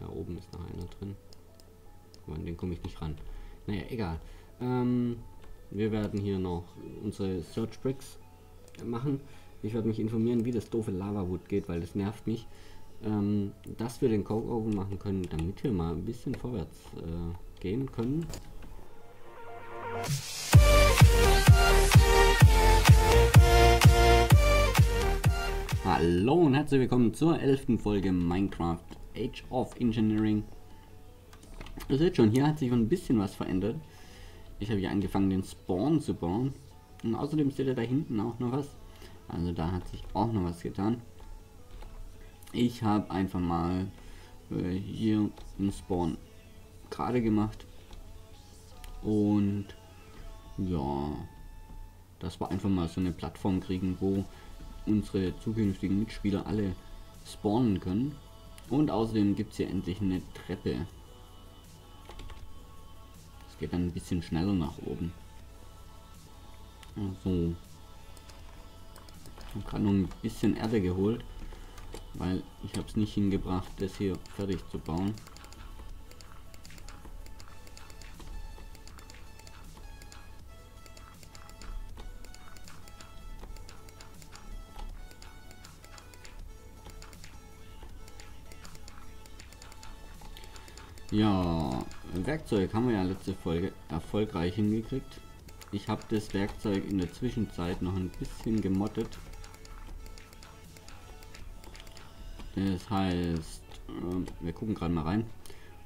Da oben ist noch einer drin. Aber an den komme ich nicht ran. Naja, egal. Ähm, wir werden hier noch unsere Search Bricks machen. Ich werde mich informieren, wie das doofe Lava Wood geht, weil das nervt mich. Ähm, dass wir den Coke Oven machen können, damit wir mal ein bisschen vorwärts äh, gehen können. Hallo und herzlich willkommen zur elften Folge Minecraft Age of Engineering. Ihr seht schon, hier hat sich ein bisschen was verändert. Ich habe hier angefangen den Spawn zu bauen. Und außerdem seht ihr da hinten auch noch was. Also da hat sich auch noch was getan. Ich habe einfach mal äh, hier den Spawn gerade gemacht. Und ja, das war einfach mal so eine Plattform kriegen, wo unsere zukünftigen Mitspieler alle spawnen können. Und außerdem gibt es hier endlich eine Treppe. Es geht dann ein bisschen schneller nach oben. Also, ich habe gerade noch ein bisschen Erde geholt, weil ich habe es nicht hingebracht, das hier fertig zu bauen. Ja, Werkzeug haben wir ja letzte Folge erfolgreich hingekriegt. Ich habe das Werkzeug in der Zwischenzeit noch ein bisschen gemottet. Das heißt, äh, wir gucken gerade mal rein.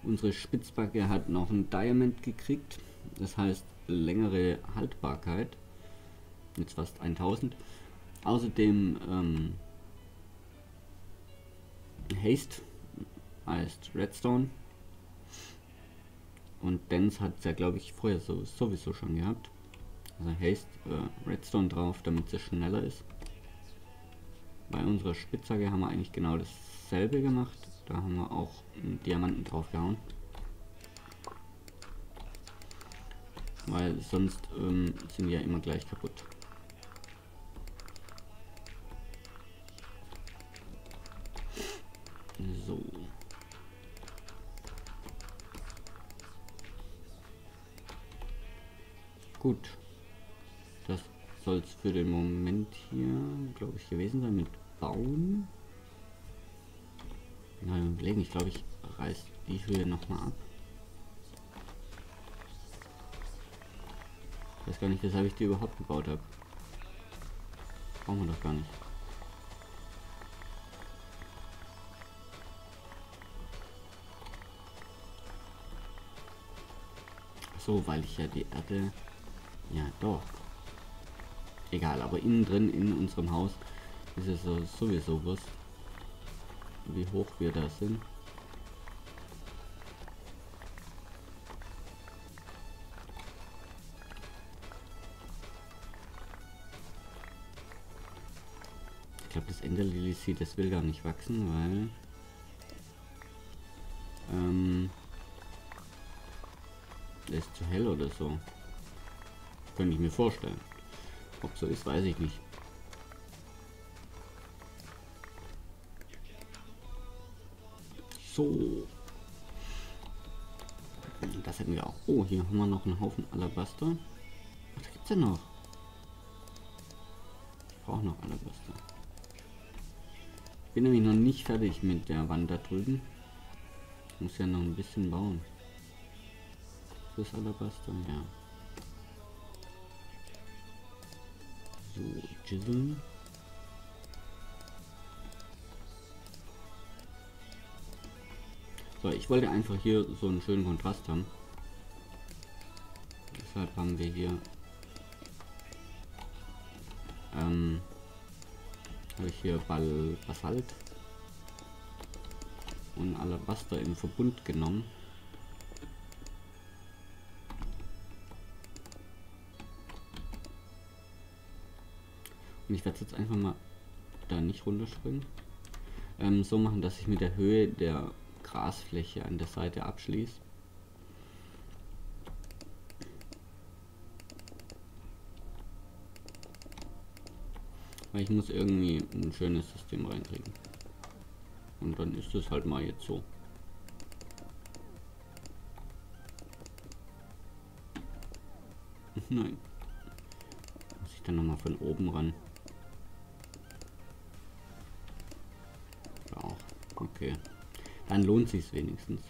Unsere Spitzbacke hat noch ein Diamond gekriegt. Das heißt längere Haltbarkeit. Jetzt fast 1000. Außerdem ähm, Haste heißt Redstone und Dance hat es ja, glaube ich, vorher so, sowieso schon gehabt. Also Haste äh, Redstone drauf, damit es schneller ist. Bei unserer Spitzhacke haben wir eigentlich genau dasselbe gemacht. Da haben wir auch einen Diamanten drauf gehauen. Weil sonst ähm, sind die ja immer gleich kaputt. So. Gut. Das soll es für den Moment hier, glaube ich, gewesen sein mit Bauen. Na, überlegen, ich glaube, ich reiß die Höhe nochmal ab. Ich weiß gar nicht, weshalb ich die überhaupt gebaut habe. Brauchen wir doch gar nicht. So, weil ich ja die Erde ja, doch. Egal, aber innen drin in unserem Haus ist es so, sowieso was, wie hoch wir da sind. Ich glaube, das Enderlilies das will gar nicht wachsen, weil ähm, ist zu hell oder so. Könnte ich mir vorstellen. Ob so ist, weiß ich nicht. So. Das hätten wir auch. Oh, hier haben wir noch einen Haufen Alabaster. Da gibt's ja noch. Ich brauche noch Alabaster. Bin nämlich noch nicht fertig mit der Wand da drüben. Ich muss ja noch ein bisschen bauen. Das Alabaster, ja. Jizzle. So, ich wollte einfach hier so einen schönen Kontrast haben. Deshalb haben wir hier ähm, habe ich hier Ball Basalt und Alabaster im Verbund genommen. Ich werde jetzt einfach mal da nicht runterspringen. Ähm, so machen, dass ich mit der Höhe der Grasfläche an der Seite abschließe. Weil ich muss irgendwie ein schönes System reinkriegen. Und dann ist es halt mal jetzt so. Nein. Muss ich dann nochmal von oben ran. Okay. Dann lohnt sich wenigstens.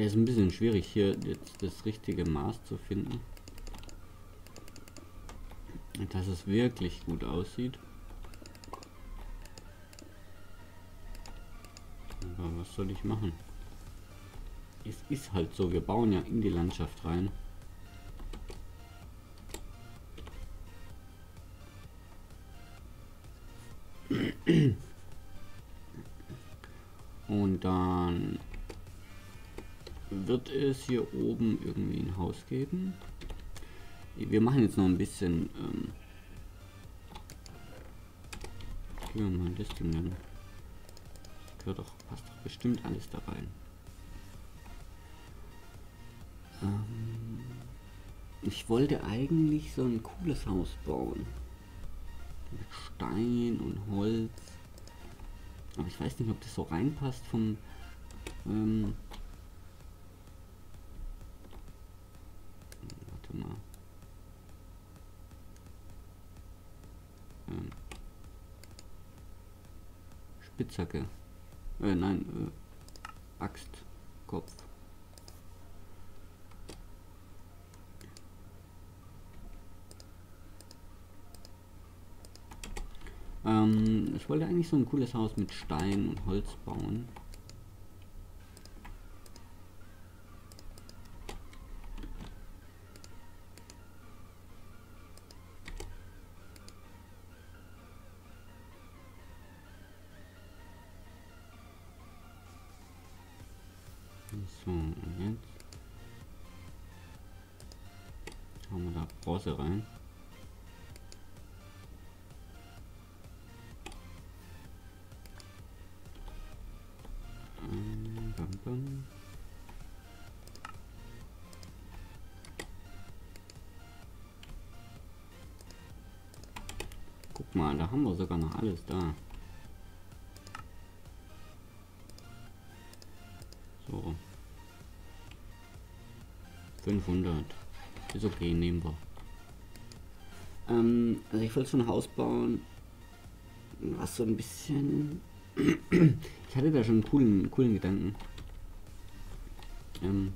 Der ist ein bisschen schwierig hier jetzt das richtige Maß zu finden. Dass es wirklich gut aussieht. Aber was soll ich machen? Es ist halt so, wir bauen ja in die Landschaft rein. Und dann wird es hier oben irgendwie ein Haus geben. Wir machen jetzt noch ein bisschen. Ähm, gehen wir mal das Ding dann. Das gehört doch, passt doch bestimmt alles da rein. Ähm, ich wollte eigentlich so ein cooles Haus bauen. Mit Stein und Holz. Aber ich weiß nicht, ob das so reinpasst vom ähm, Spitzhacke. Äh, nein, äh, Axt. Kopf. Ähm, ich wollte eigentlich so ein cooles Haus mit Stein und Holz bauen. So, und jetzt haben wir da Bronze rein. Guck mal, da haben wir sogar noch alles da. 500. Ist okay, nehmen wir. Ähm, also ich wollte so ein Haus bauen, was so ein bisschen... ich hatte da schon einen coolen, coolen Gedanken. Ähm,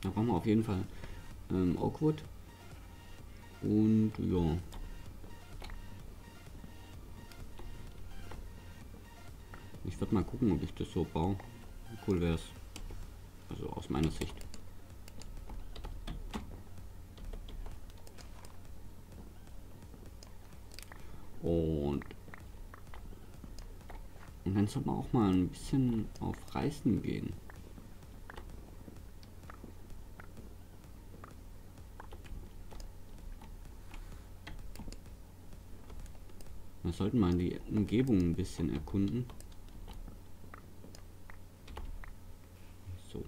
da brauchen wir auf jeden Fall ähm, Oakwood. Und ja. Ich würde mal gucken, ob ich das so baue. Cool wäre es. Also aus meiner Sicht. Und, und dann soll man auch mal ein bisschen auf Reisen gehen. Wir sollten mal die Umgebung ein bisschen erkunden. So.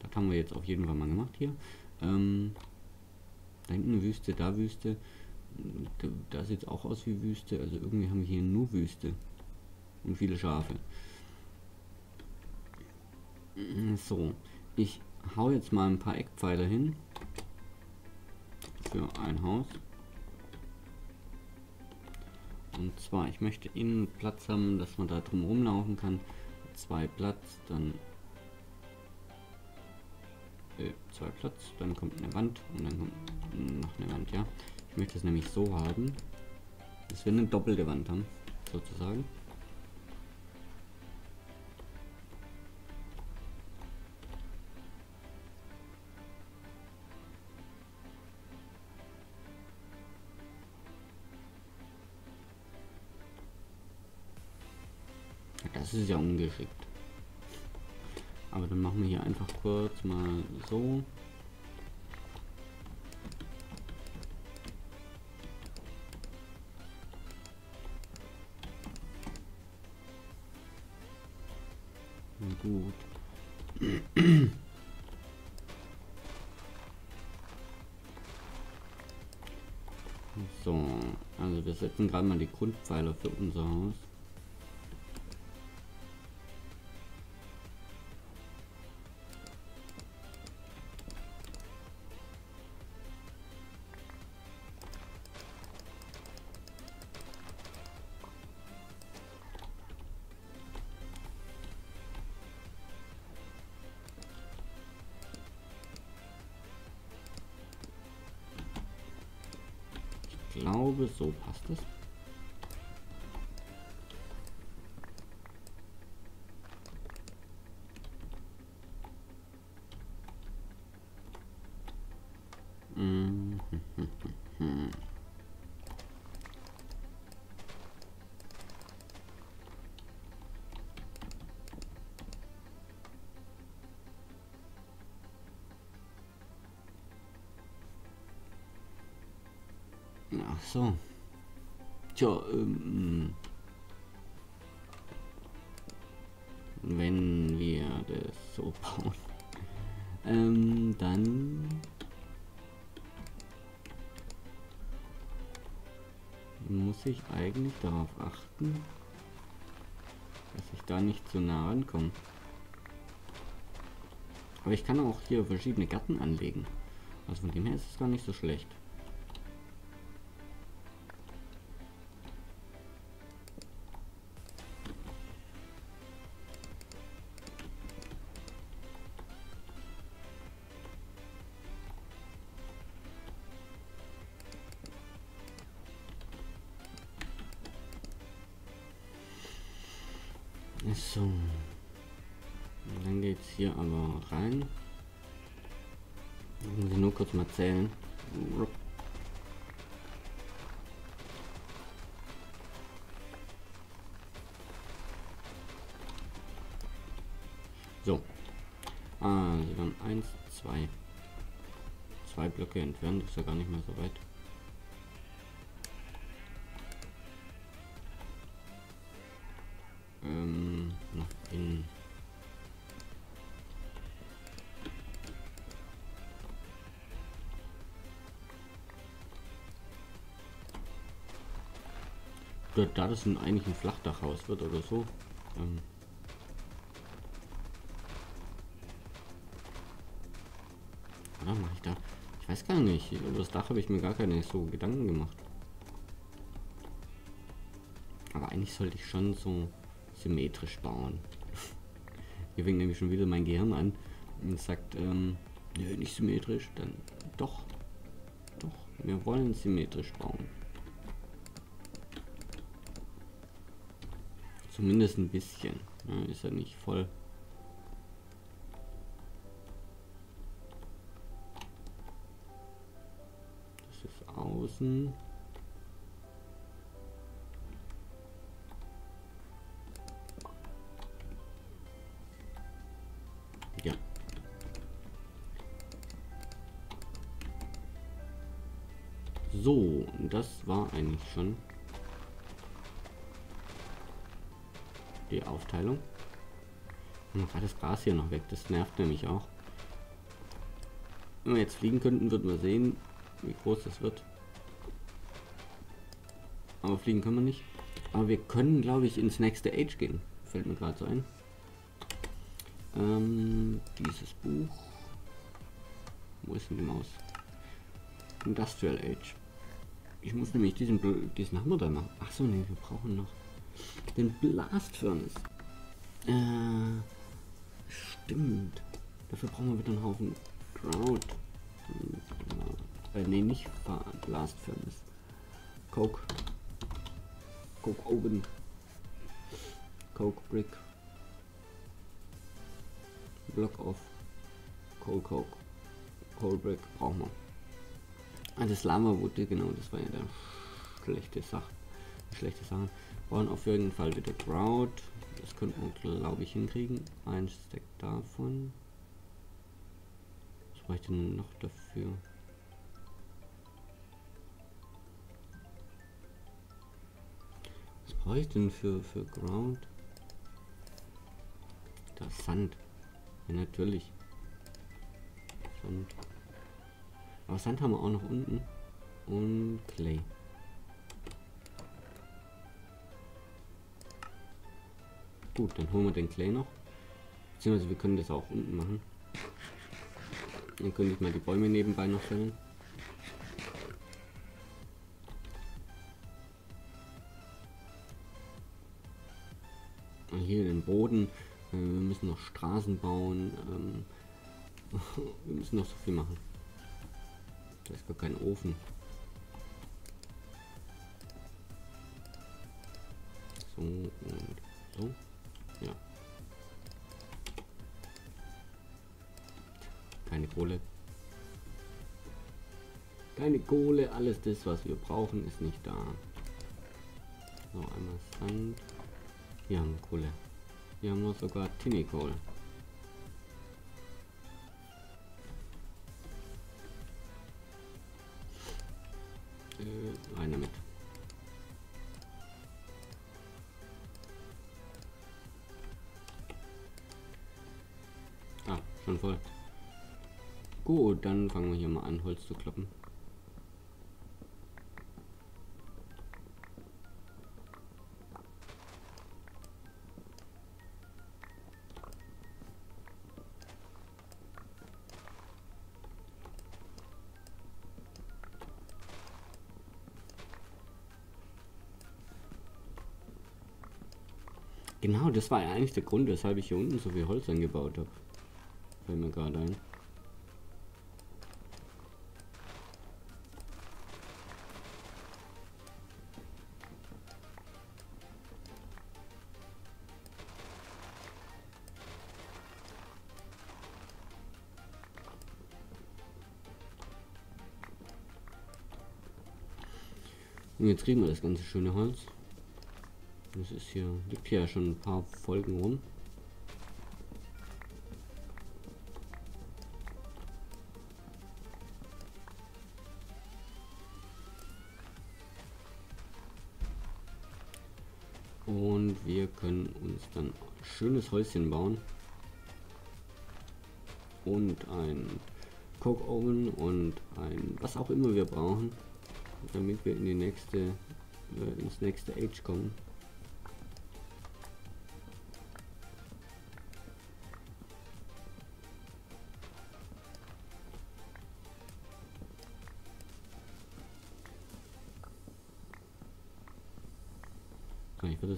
Das haben wir jetzt auf jeden Fall mal gemacht hier. Ähm, da hinten Wüste, da Wüste. Da sieht auch aus wie Wüste. Also irgendwie haben wir hier nur Wüste. Und viele Schafe. So. Ich hau jetzt mal ein paar Eckpfeiler hin. Für ein Haus. Und zwar, ich möchte innen Platz haben, dass man da drum rumlaufen kann. Zwei Platz, dann äh, zwei Platz, dann kommt eine Wand und dann kommt noch eine Wand, ja. Ich möchte es nämlich so haben, dass wir eine Doppelgewand haben, sozusagen. Das ist ja ungeschickt. Aber dann machen wir hier einfach kurz mal so. Gut. So, also wir setzen gerade mal die Grundpfeiler für unser Haus. Glaube, so passt es. Ach so. Tja, ähm, wenn wir das so bauen, ähm, dann muss ich eigentlich darauf achten, dass ich da nicht zu nah rankomme. Aber ich kann auch hier verschiedene Gatten anlegen. Also von dem her ist es gar nicht so schlecht. So. Dann geht's hier aber rein. Ich nur kurz mal zählen. So. Ah, sie waren eins, zwei. Zwei Blöcke entfernt, ist ja gar nicht mehr so weit. Da das ein, eigentlich ein Flachdachhaus wird oder so. Ähm, oder mache ich da? Ich weiß gar nicht. Über das Dach habe ich mir gar keine so Gedanken gemacht. Aber eigentlich sollte ich schon so symmetrisch bauen. Hier fängt nämlich schon wieder mein Gehirn an und sagt, ähm, nö, nicht symmetrisch, dann doch. Doch, wir wollen symmetrisch bauen. Zumindest ein bisschen. Ja, ist ja nicht voll. Das ist außen. Ja. So, das war eigentlich schon. Die Aufteilung. Und gerade das Gras hier noch weg, das nervt nämlich auch. Wenn wir jetzt fliegen könnten, würden wir sehen, wie groß das wird. Aber fliegen können wir nicht. Aber wir können, glaube ich, ins nächste Age gehen. Fällt mir gerade so ein. Ähm, dieses Buch. Wo ist denn die Maus? Industrial Age. Ich muss nämlich diesen, diesen Hammer da machen. Ach so, nee, wir brauchen noch den Blast Furnace. Äh, stimmt. Dafür brauchen wir wieder einen Haufen Ground. Äh, nee, nicht Blast Furnace. Coke. Coke Oven. Coke Brick. Block of Coal Coke. Coal Brick brauchen wir. Ah, das Lama wurde, genau, das war ja der schlechte Sache. Schlechte Sache. Brauchen auf jeden Fall wieder Crowd. Das könnte man, glaube ich, hinkriegen. Ein Stack davon. Was brauche ich denn noch dafür? Was brauche ich denn für, für Ground? Das Sand. Ja, natürlich. Sand. Aber Sand haben wir auch noch unten. Und Clay. Gut, dann holen wir den Clay noch. Beziehungsweise wir können das auch unten machen. Dann könnte ich mal die Bäume nebenbei noch fällen. Hier den Boden. Äh, wir müssen noch Straßen bauen. Ähm, wir müssen noch so viel machen. Da ist gar kein Ofen. So und so. Ja. Keine Kohle. Keine Kohle, alles das, was wir brauchen, ist nicht da. So, einmal Sand. Hier haben wir Kohle. Hier haben wir sogar Tinikohle. Äh, eine mit. Voll. Gut, dann fangen wir hier mal an, Holz zu kloppen. Genau, das war ja eigentlich der Grund, weshalb ich hier unten so viel Holz angebaut habe. Fällt mir gerade ein. Und jetzt kriegen wir das ganze schöne Holz. Das ist hier, liegt hier schon ein paar Folgen rum. Können uns dann ein schönes Häuschen bauen. Und ein Coke Oven und ein was auch immer wir brauchen, damit wir in die nächste äh, ins nächste Age kommen.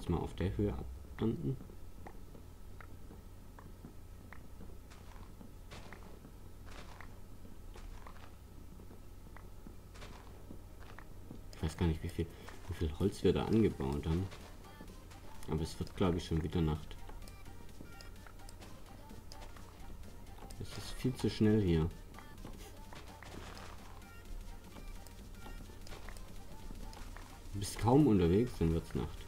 Jetzt mal auf der Höhe ablanden. Ich weiß gar nicht, wie viel, wie viel Holz wir da angebaut haben. Aber es wird, glaube ich, schon wieder Nacht. Es ist viel zu schnell hier. Du bist kaum unterwegs, dann wird's Nacht.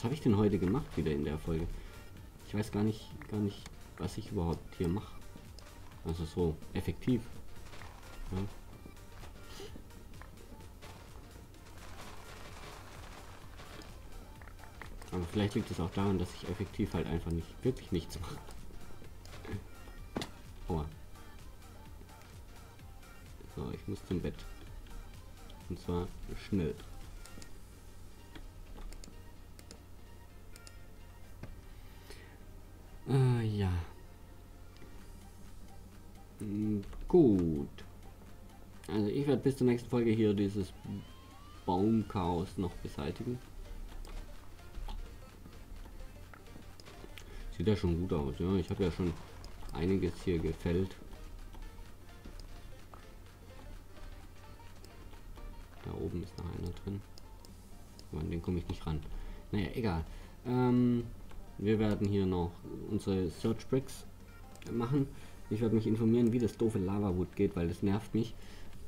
Was habe ich denn heute gemacht wieder in der Folge? Ich weiß gar nicht, gar nicht, was ich überhaupt hier mache. Also so effektiv. Ja. Aber vielleicht liegt es auch daran, dass ich effektiv halt einfach nicht wirklich nichts mache. Aua. So, ich muss zum Bett. Und zwar schnell. Äh, ja. Hm, gut. Also ich werde bis zur nächsten Folge hier dieses Baumchaos noch beseitigen. Sieht ja schon gut aus, ja. Ich habe ja schon einiges hier gefällt. Da oben ist noch einer drin. Aber an den komme ich nicht ran. Naja, egal. Ähm, wir werden hier noch unsere Search Bricks machen. Ich werde mich informieren, wie das doofe Lava Wood geht, weil das nervt mich.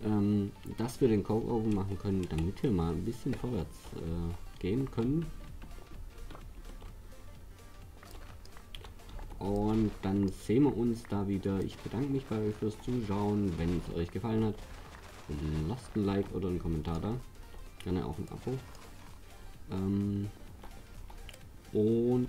Ähm, dass wir den Coke Oven machen können, damit wir mal ein bisschen vorwärts äh, gehen können. Und dann sehen wir uns da wieder. Ich bedanke mich bei euch fürs Zuschauen. Wenn es euch gefallen hat, lasst ein Like oder einen Kommentar da. Gerne auch ein Abo. Ähm und